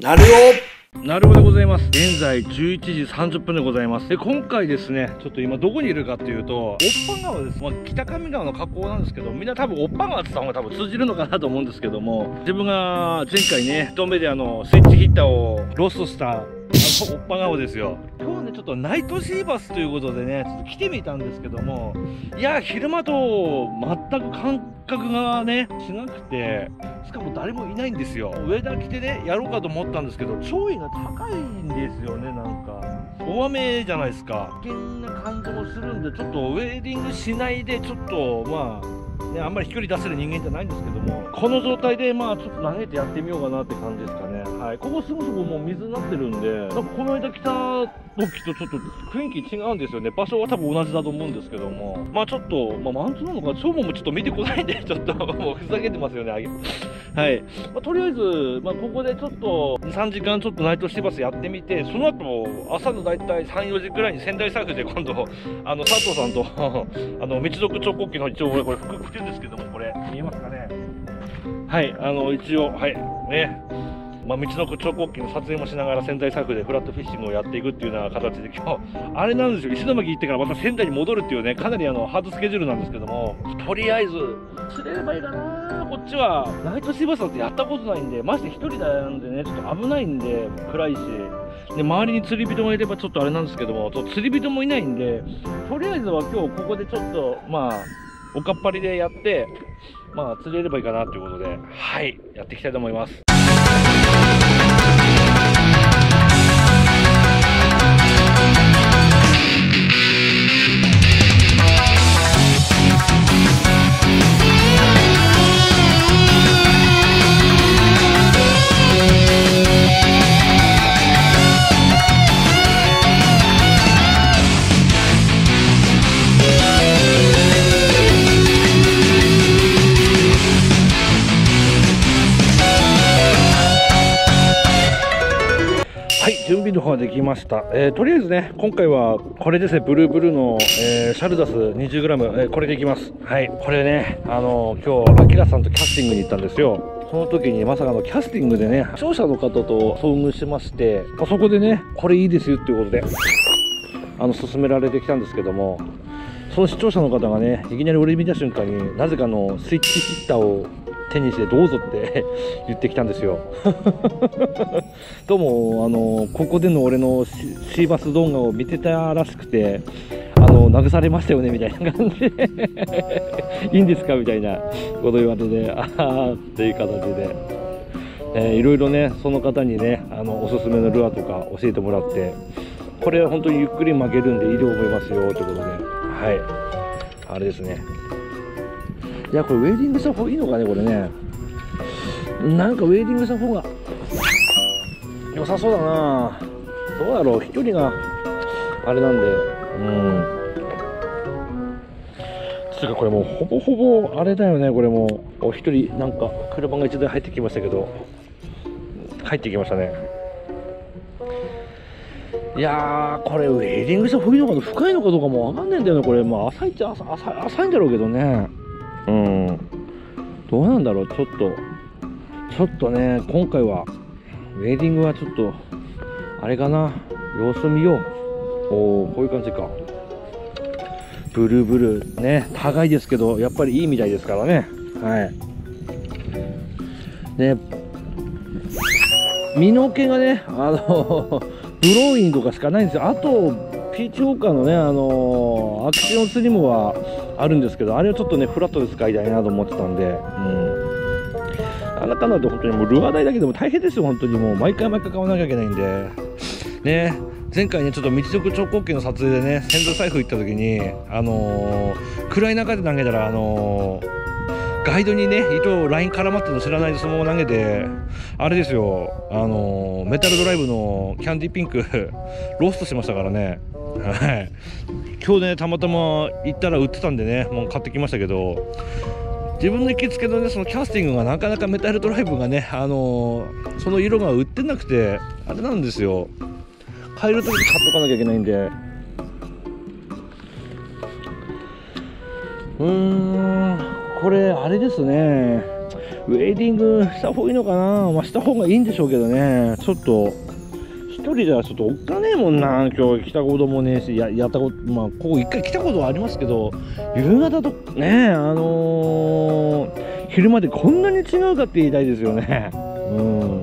なるよなるほどでございます。現在11時30分でございます。で、今回ですね、ちょっと今どこにいるかっていうと、おっぱ川です。まあ、北上川の河口なんですけど、みんな多分おっぱ川って言った方が多分通じるのかなと思うんですけども、自分が前回ね、一目であの、スイッチヒッターをロストした、おっぱ川ですよ。今日ね、ちょっとナイトシーバスということでね、ちょっと来てみたんですけども、いや、昼間と全く感覚がね、しなくて、しかも誰もいないんですよ。上田着てね、やろうかと思ったんですけど、潮位が高いんですよね、なんか。大雨じゃないですか。危険な感じもするんで、ちょっとウェディングしないで、ちょっと、まあ、ね、あんまり飛距離出せる人間じゃないんですけども、この状態で、まあ、ちょっと投げてやってみようかなって感じですかね。はい。ここすぐそこもう水になってるんで、なんかこの間来た時とちょっと雰囲気違うんですよね。場所は多分同じだと思うんですけども、まあちょっと、まあマンツなのか、長毛もちょっと見てこないんで、ちょっともうふざけてますよね、あげはい。まあ、とりあえず、まあここでちょっと2、3時間ちょっとナイトシバスやってみて、その後、朝の大体3、4時くらいに仙台サーフで今度、あの、佐藤さんと、あの、道徳彫刻機の一応、これ、服着てるんですけども、これ、見えますかね？はい、あの、一応、はい、ね。まあ、道の彫刻機の撮影もしながら仙台サーフでフラットフィッシングをやっていくっていうような形で今日あれなんですよ。石巻行ってからまた仙台に戻るっていうねかなりあのハードスケジュールなんですけどもとりあえず釣れればいいかな。こっちはナイトシーバスってやったことないんでまして一人なんでねちょっと危ないんで暗いし。で周りに釣り人がいればちょっとあれなんですけども釣り人もいないんでとりあえずは今日ここでちょっとまあおかっぱりでやってまあ釣れればいいかなということではいやっていきたいと思います。はい、準備の方ができました。えーとりあえずね、今回はこれですね、ブルーブルーの、えーシャルダス 20g、えーこれでいきます。はい、これね、あのー今日、アキラさんとキャスティングに行ったんですよ。その時にまさかのキャスティングでね、視聴者の方と遭遇しまして、まあそこでね、これいいですよっていうことで、あの、勧められてきたんですけども、その視聴者の方がね、いきなり俺見た瞬間になぜかのスイッチヒッターを手にしてどうぞって 言ってきたんですよ。どうも、あの、ここでの俺のシーバス動画を見てたらしくて、あの、慰めましたよねみたいな感じで、いいんですか？みたいなこと言われて、ああっていう形で、えーいろいろね、その方にね、あの、おすすめのルアーとか教えてもらって、これは本当にゆっくり曲げるんでいいと思いますよということで、はい。あれですね。いや、これウェディングした方がいいのかね、これね。なんかウェディングした方が。良さそうだな。どうだろう飛距離が。あれなんで。うん。つうかこれもうほぼほぼあれだよねこれも。うお一人なんか車が一台入ってきましたけど。入ってきましたね。いやこれウェディングした方がいいのかな深いのかどうかもわかんないんだよねこれ。まあ浅いっちゃ浅浅浅いんだろうけどね。うんどうなんだろうちょっとちょっとね、今回は、ウェディングはちょっと、あれかな、様子見よう。おー、こういう感じか。ブルーブルー、ね、高いですけど、やっぱりいいみたいですからね。はい。ね、身の毛がね、あの、ブローインとかしかないんですよ。あと、ピーチウォーカーのね、あの、アクションスリムはあるんですけど、あれをちょっとね、フラットで使いたいなと思ってたんで、うん。あなたなんて本当にもうルアー代だけでも大変ですよ、本当にもう毎回毎回買わなきゃいけないんで。ね、前回ね、ちょっと道直彫刻機の撮影でね、先頭財布行った時に、あのー暗い中で投げたら、あのーガイドにね、糸、ライン絡まってるの知らないでそのまま投げて、あれですよ、あのメタルドライブのキャンディーピンク、ローストしましたからね。はい。今日ね、たまたま行ったら売ってたんでね、もう買ってきましたけど、自分の行きつけのねそのキャスティングがなかなかメタルドライブがねあのーその色が売ってなくてあれなんですよ買える時に買っとかなきゃいけないんでうーんこれあれですね。ウェディングした方がいいのかな？まあした方がいいんでしょうけどね。ちょっと一人じゃちょっとおっかねえもんな。今日来たこともねえし。ややったことまあここ一回来たことはありますけど。夕方とねあのー、昼間でこんなに違うかって言いたいですよね。うん。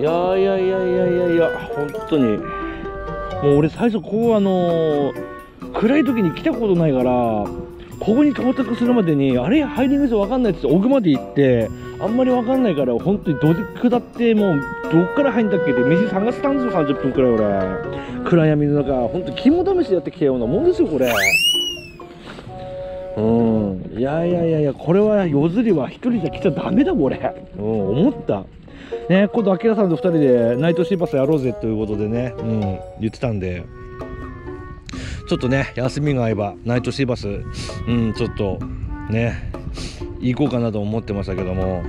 いやいやいやいやいやいや本当に。もう俺最初こうあのー、暗い時に来たことないからここに到着するまでにあれ入り口わかんないって奥まで行ってあんまりわかんないから本当にどで下ってもうどっから入んだっけって店探したんですよ30分くらい俺。暗闇の中本当肝試しでやってきたようなもんですよこれ。うん。いやいやいやいやこれは夜釣りは一人じゃ来ちゃダメだこれ。うん思った。ね今度あきらさんと2人でナイトシーパスやろうぜということでねうん言ってたんで。ちょっとね休みが合えばナイトシーバスうんちょっとね行こうかなと思ってましたけども。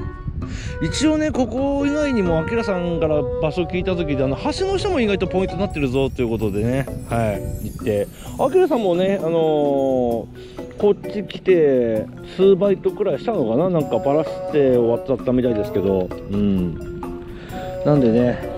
一応ねここ以外にもあきらさんから場所聞いた時であの橋の下も意外とポイントになってるぞということでね。はい行って。あきらさんもねあのー、こっち来て数バイトくらいしたのかな？なんかバラして終わっちゃったみたいですけど。うん。なんでね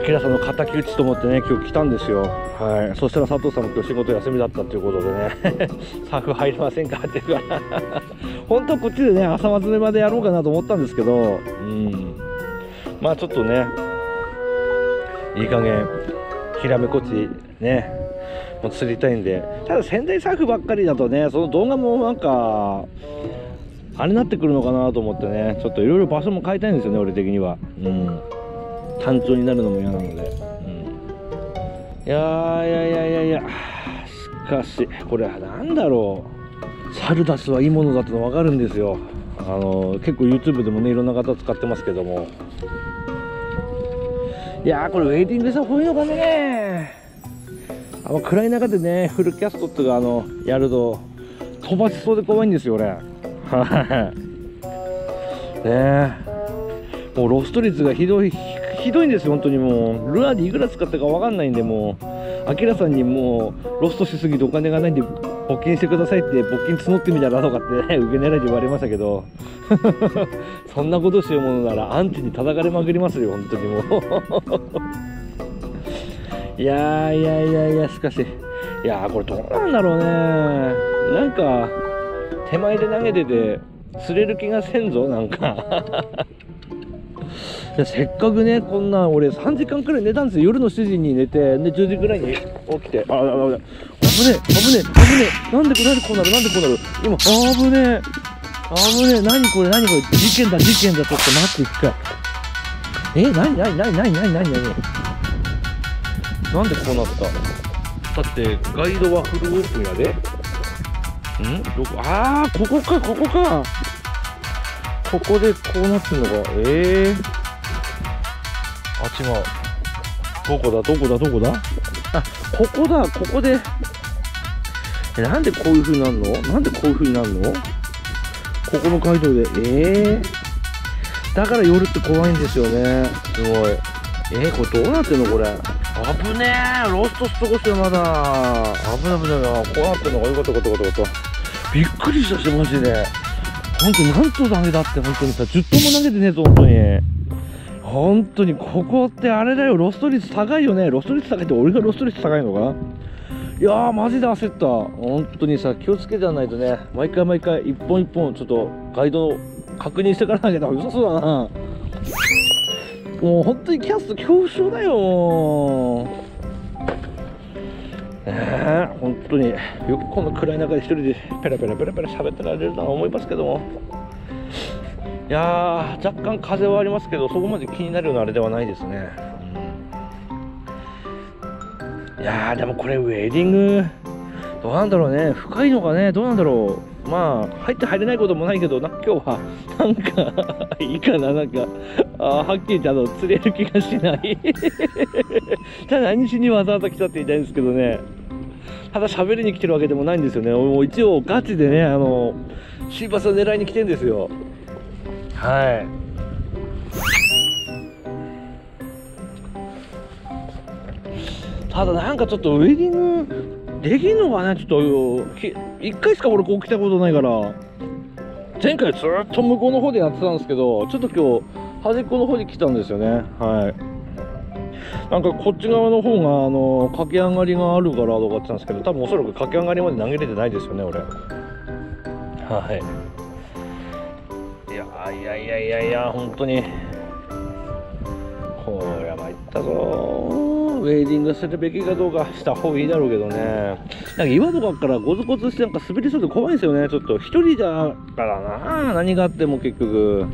明さんの敵討ちと思ってね今日来たんですよ。はい。そしたら佐藤さんも今日仕事休みだったということでね。サーフ入りませんかって言う。から本当はこっちでね朝まつめまでやろうかなと思ったんですけど。うん。まあちょっとねいい加減ヒラメこちねもう釣りたいんで。ただ仙台サーフばっかりだとねその動画もなんかあれになってくるのかなと思ってね。ちょっといろいろ場所も変えたいんですよね俺的には。うん。単調になるのも嫌なので、うん、いやいやいやいやいや。しかしこれは何だろう。サルダスはいいものだっての分かるんですよ。あの結構 YouTube でもねいろんな方使ってますけども。いやこれウェイティングした方がいいのかね。あの暗い中でねフルキャストっていうかあのやると飛ばしそうで怖いんですよ俺。は いねえ。もうロスト率がひどいひどいんですよ、本当にもう、ルアーでいくら使ったか分かんないんで、もう、アキラさんにもう、ロストしすぎてお金がないんで、募金してくださいって、募金募ってみたらとかってね、受け狙いで言われましたけど、そんなことしようものなら、アンチに叩かれまくりますよ、本当にもう。いやいやいやいや、しかし、いやこれどうなんだろうね。なんか、手前で投げてて、釣れる気がせんぞ、なんか。せっかくねこんな俺3時間くらい寝たんですよ。夜の7時に寝て。で10時くらいに起きて。あああ危ねえ危ねえ危ねえ。なんでなんでこうなる？なんでこうなる？今危ねえ。危ねえ。何これ？何これ？事件だ事件だ。ちょっと待って一回え何何何何何何何？なんでこうなった？だってガイドはフルオープンやで。ん？どこ？ああここかここか。ここでこうなってんのか。ええーあ違う。どこだ？どこだ？どこだ？あここだ。ここで。えなんでこういう風になるの？なんでこういう風になるの？ここの街道で。ええー、だから夜って怖いんですよね。すごい。えー、これどうなってんのこれ？危ねえ。ロストすとこしよまだ。危ない危ないなこうなってんのかよかったよかったよかったびっくりしたしマジで。本当に何とダメだって本当にさ。10頭も投げてねえぞ本当に本当にここってあれだよ。ロスト率高いよね。ロスト率高いって俺がロスト率高いのかいやーマジで焦った。本当にさ気をつけてやらないとね。毎回毎回一本一本ちょっとガイドの確認してからなきゃ良さそうだな。もう本当にキャスト恐怖症だよ。もうねえ本当に。よくこの暗い中で一人でペラペラペラペラ喋ってられるとは思いますけども。いや若干風はありますけどそこまで気になるようなあれではないですね、うん、いやーでもこれウェディングどうなんだろうね。深いのかねどうなんだろう。まあ入って入れないこともないけどな今日はなんか いいかななんか。あはっきり言ってあの釣れる気がしない。ただ何しにわざわざ来たって言いたいんですけどね。ただ喋りに来てるわけでもないんですよね。もう一応ガチでねあのシーバスを狙いに来てんですよ。はい。ただなんかちょっとウェディングできんのかね？ちょっと1回しか俺こう来たことないから。前回ずっと向こうの方でやってたんですけどちょっと今日端っこの方に来たんですよね。はい。なんかこっち側の方があの駆け上がりがあるからとか言ってたんですけど多分おそらく駆け上がりまで投げれてないですよね俺。はい。いやいやいやいや本当に。こりゃ参ったぞ。ウェディングするべきかどうかした方がいいだろうけどね。なんか岩とかからゴツゴツしてなんか滑りそうで怖いんですよね。ちょっと一人だからな。何があっても結局。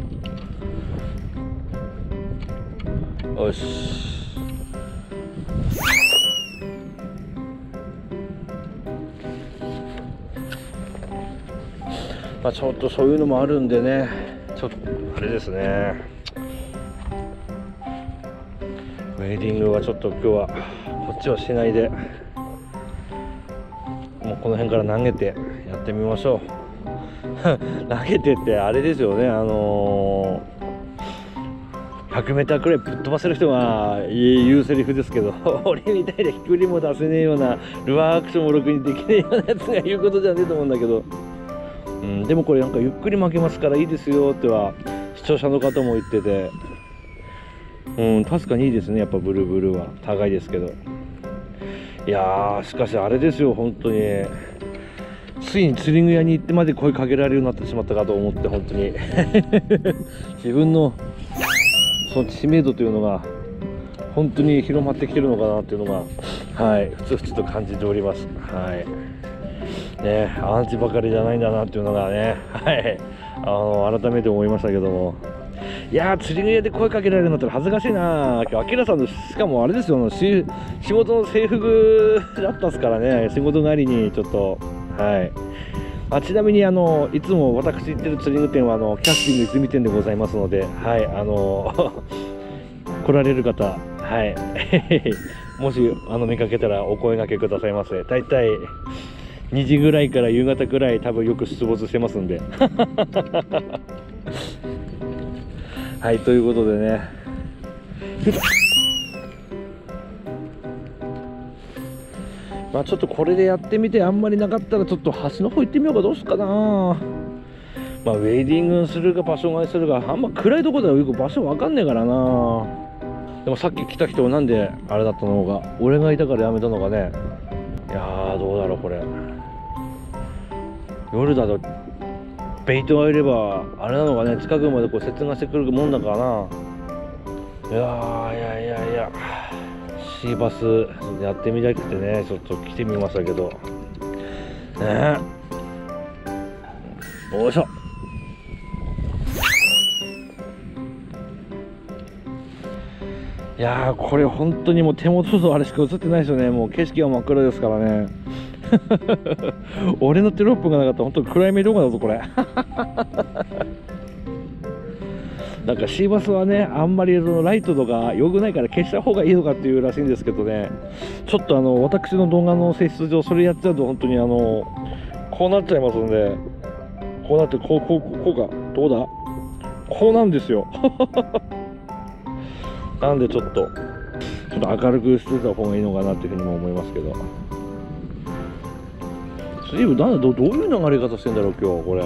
よし。まあちょっとそういうのもあるんでね。ちょっとあれですね。ウェディングはちょっと今日はこっちはしないで。もうこの辺から投げてやってみましょう。投げてってあれですよね。あのー、100m くらいぶっ飛ばせる人が言うセリフですけど 俺みたいで飛距離も出せねえようなルアーアクションもろくにできねえようなやつが言うことじゃねえと思うんだけど、うん、でもこれなんかゆっくり負けますからいいですよっては視聴者の方も言ってて。うん確かにいいですねやっぱブルブルは。高いですけど。いやしかしあれですよ本当に。ついに釣り具屋に行ってまで声かけられるようになってしまったかと思って本当に。自分のその知名度というのが本当に広まってきてるのかなっていうのがはいふつふつと感じております。はい。ねアンチばかりじゃないんだなっていうのがねはい。あの改めて思いましたけども。いやー、釣り具屋で声かけられるんだったら恥ずかしいな今日、アキラさんの、しかもあれですよ、仕事の制服だったっすからね、仕事帰りにちょっと、はい。あちなみにあのいつも私行ってる釣り具店はあのキャスティング泉店でございますので、はいあの 来られる方、はい、もしあの見かけたらお声がけくださいませ。大体2時ぐらいから夕方ぐらい多分よく出没してますんで。はいということでね。まあちょっとこれでやってみてあんまりなかったらちょっと橋の方行ってみようかどうすかな。まあウェイディングするか場所替えするかあんま暗いとこではよく場所わかんねえからな。でもさっき来た人はなんであれだったのか俺がいたからやめたのかね。いやーどうだろうこれ夜だとベイトがいればあれなのかね近くまでこう接岸してくるもんだからな。いやいやいやいや。シーバスやってみたくてねちょっと来てみましたけど。ね。よいしょ。いやこれ本当にもう手元のあれしか映ってないですよね。もう景色は真っ暗ですからね。俺のテロップがなかったら本当に暗闇動画だぞこれ。なんかシーバスはねあんまりそのライトとか良くないから消した方がいいのかっていうらしいんですけどね。ちょっとあの私の動画の性質上それやっちゃうと本当にあのこうなっちゃいますんでこうなってこうこうこうか。どうだ？こうなんですよ。なんでちょっとちょっと明るくしてた方がいいのかなっていうふうにも思いますけど。随分なんだどどういう流れ方してんだろう今日これ。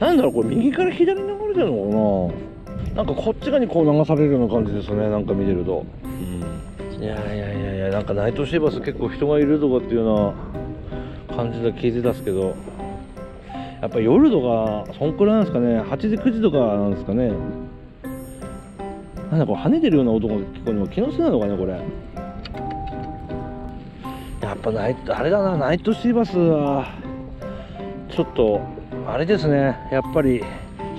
なんだろうこれ右から左に流れてるのかな？なんかこっち側にこう流されるような感じですねなんか見てると、うん、いやいやいやいやなんかナイトシーバス結構人がいるとかっていうような感じで聞いてたんですけど。やっぱ夜とかそんくらいなんですかね。8時9時とかなんですかねなんだこう跳ねてるような音が聞こえるの気のせいなのかねこれ。やっぱナイトあれだなナイトシーバスはちょっとあれですね。やっぱり1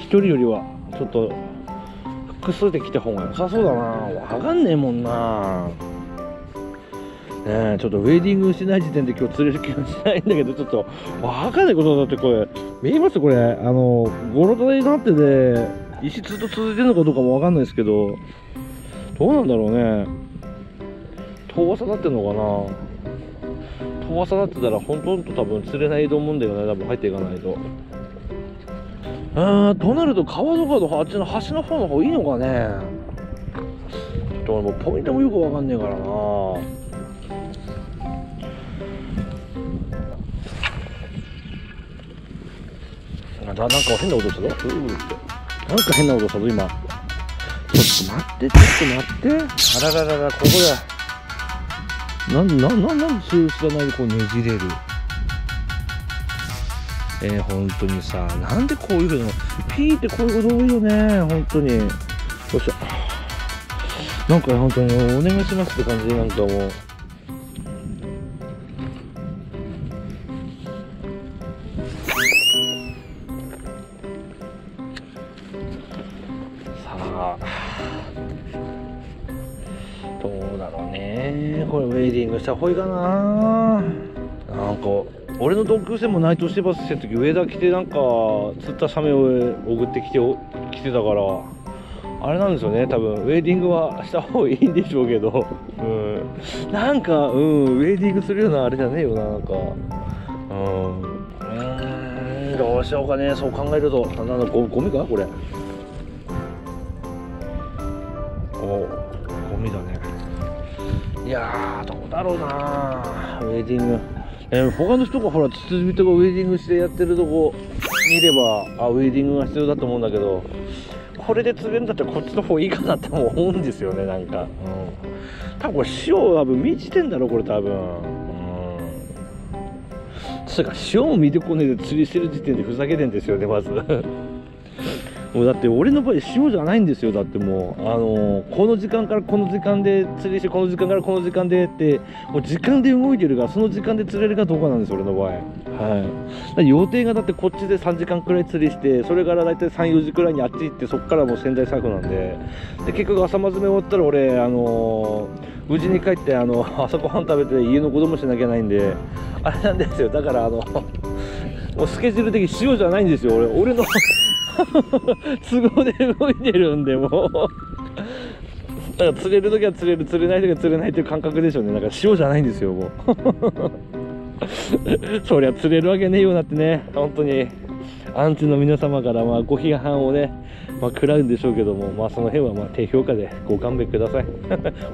人よりはちょっと複数で来た方が良さそうだな。分かんねえもんな。ねちょっとウェディングしない時点で今日釣れる気がしないんだけどちょっと分かんないことだってこれ。見えます？これ。あのゴロタになってて。石ずっと続いてるのかどうかもわかんないですけどどうなんだろうね。遠浅になってんのかな。遠浅になってたら本当とんと多分釣れないと思うんだよね。多分入っていかないと。あーとなると川とかのあっちの橋の方の方いいのかね。ちょっともうポイントもよくわかんねえからな。あだなんか変な音したぞうーって。なんか変な音したぞ今。ちょっと待ってちょっと待って。あららららここだ。ななんなんなんでそういう知らないでこうねじれる？えー、本当にさなんでこういうふうにピーってこういうこと多いよね本当に。よいしょなんか本当にお願いしますって感じでなんかもうどうだろうね。これウェイディングした方がいいかな。なんか俺の同級生も内藤してバスしてる時上田来てなんか釣ったサメを送ってきてお来てたからあれなんですよね。多分ウェイディングはした方がいいんでしょうけど。うん。なんかうんウェイディングするようなあれじゃねえよななんか。うん。どうしようかね。そう考えるとなんだゴゴミか？これやーどうだろうな。ウェディング。えー他の人がほらツツジ人がウェディングしてやってるとこ見ればあウェディングが必要だと思うんだけどこれで釣れるんだったらこっちの方いいかなって思うんですよねなんか、うん、多分これ塩多分満ちてんだろこれ多分。うん。つうか塩も見てこねえで釣りしてる時点でふざけてんですよねまず。もうだって俺の場合塩じゃないんですよ。だってもうあのーこの時間からこの時間で釣りしてこの時間からこの時間でってもう時間で動いてるからその時間で釣れるかどうかなんです俺の場合。はい。予定がだってこっちで3時間くらい釣りしてそれから大体34時くらいにあっち行ってそこからもう仙台サークなんで。で結局朝まずめ終わったら俺あのー無事に帰ってあの朝ごはん食べて家の子供しなきゃないんで。あれなんですよ。だからあのスケジュール的に塩じゃないんですよ俺俺の 都合で動いてるんでもう。だから釣れる時は釣れる釣れない時は釣れないっていう感覚でしょうね。だから塩じゃないんですよもう。そりゃ釣れるわけねえよなってね本当に。アンチの皆様からまあご批判をね、まあ、食らうんでしょうけどもまあその辺はま低評価でご勘弁ください。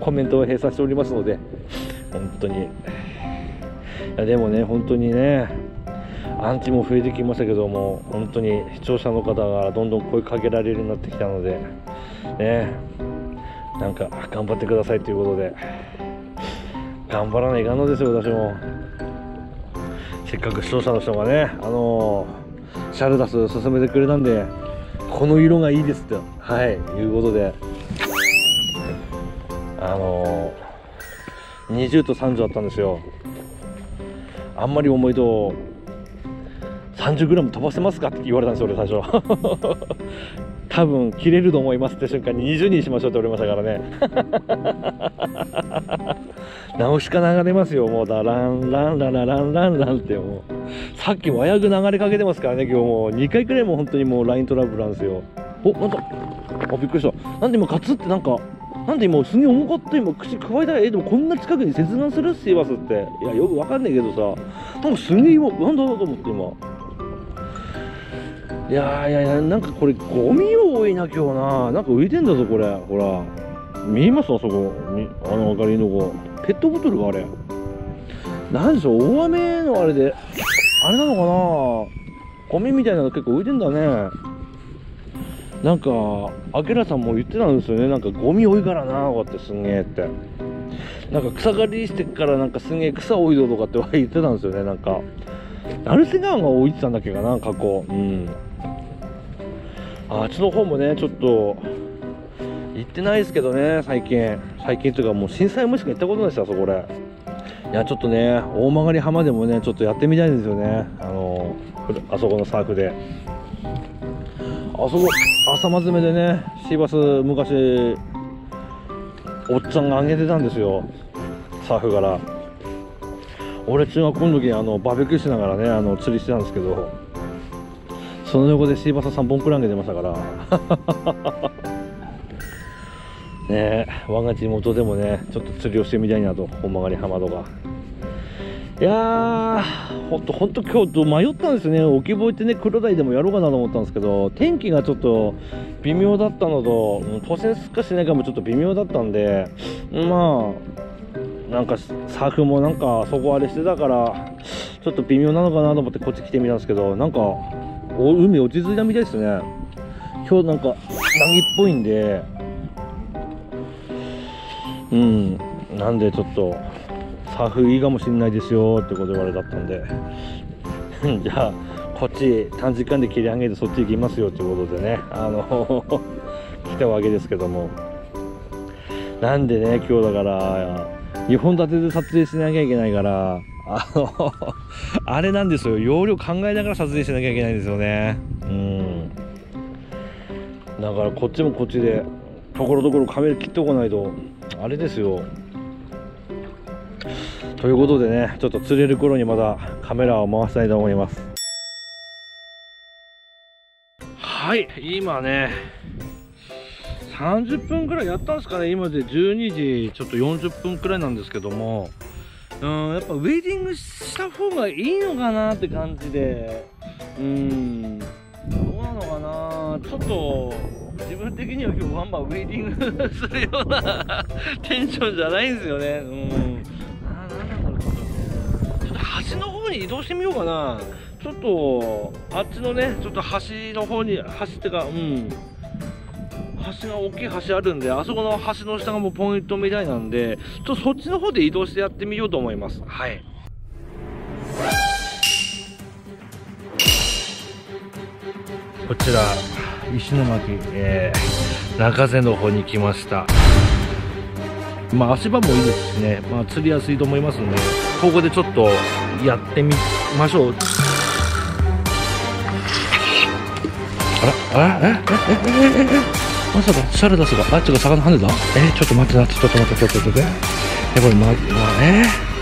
コメントを閉鎖しておりますので本当に。いやでもね本当にねアンチも増えてきましたけども本当に視聴者の方がどんどん声かけられるようになってきたのでねなんか頑張ってくださいということで頑張らないかんのですよ私も。せっかく視聴者の人がねあのシャルダス勧めてくれたんでこの色がいいですってはいいうことで。あの20と30あったんですよ。あんまり重いと 30g 飛ばせますかって言われたんですよ俺最初。多分切れると思いますって瞬間に20にしましょうって言われましたからね。直しか流れますよもうだランランララランランランってもう。さっき和訳流れかけてますからね今日もう。2回くらいもう本当にもう LINE トラブルなんですよ。おなんかあびっくりした。なんで今ガツってなんかなんで今すげえ重かった今口くわえたらえでもこんな近くに切断するっすいますって。いやよくわかんないけどさ。なんかすげえ今なんだろうと思って今いやいやいやなんかこれゴミ多いな今日な。なんか浮いてんだぞこれ。ほら。見えます？あそこ。あの明かりのこ。ペットボトルがあれ。なんでしょう？大雨のあれであれなのかな？ゴミみたいなの結構浮いてんだね。なんかあけらさんも言ってたんですよね。なんかゴミ多いからなこうやってすんげえって。なんか草刈りしてからなんかすんげえ草多いぞとかって言ってたんですよね。なんか成瀬川が置いてたんだっけかな過去。うん。あっちの方もねちょっと。行ってないですけどね最近。最近というかもう震災もしか行ったことないですよそこ俺いやちょっとね大曲浜でもねちょっとやってみたいんですよね。あのあそこのサーフで。あそこ朝まずめでねシーバス昔おっちゃんが上げてたんですよ。サーフから。俺中学校の時にあのバーベキューしながらねあの釣りしてたんですけど。その横でシーバス3本くらい上げてましたから ねえ我が地元でもねちょっと釣りをしてみたいなと本曲り浜とかいやー、ほんと、ほんと今日迷ったんですね。置き吠えてね、黒鯛でもやろうかなと思ったんですけど、天気がちょっと微妙だったのと、当選すっかしないかもちょっと微妙だったんで、まあ、なんか、サーフもなんか、底荒れしてたから、ちょっと微妙なのかなと思ってこっち来てみたんですけど、なんか、お海落ち着いたみたいですね。今日なんか、凪っぽいんで、うん、なんでちょっと、サーフいいかもしれないですよ。ってこと言われだったんで。じゃあこっち短時間で切り上げてそっち行きますよ。ということでね。あの 来たわけですけども。なんでね今日だから2本立てで撮影しなきゃいけないから。あの あれなんですよ。容量考えながら撮影しなきゃいけないんですよね。うん。だからこっちもこっちでところどころカメラ切っておかないとあれですよ。ということでねちょっと釣れる頃にまたカメラを回したいと思います。はい。今ね30分くらいやったんですかね。今で12時ちょっと40分くらいなんですけども。うんやっぱウェディングした方がいいのかなって感じで。うん。どうなのかな。ちょっと自分的には今日バンバンウェディングするような テンションじゃないんですよね。うん。橋の方に移動してみようかな。ちょっとあっちのねちょっと橋の方に橋ってかうん。橋が大きい橋あるんであそこの橋の下がもうポイントみたいなんでちょっとそっちの方で移動してやってみようと思います。はい。こちら石巻、えー、中瀬の方に来ました。まあ足場もいいですしね、まあ、釣りやすいと思いますんでここでちょっとやってみましょう。あらあらえええええまさかシャルダスが。あちょっと魚跳ねた？えちょっと待ってなちょっと待ってちょっと待って。えこれま、まえー？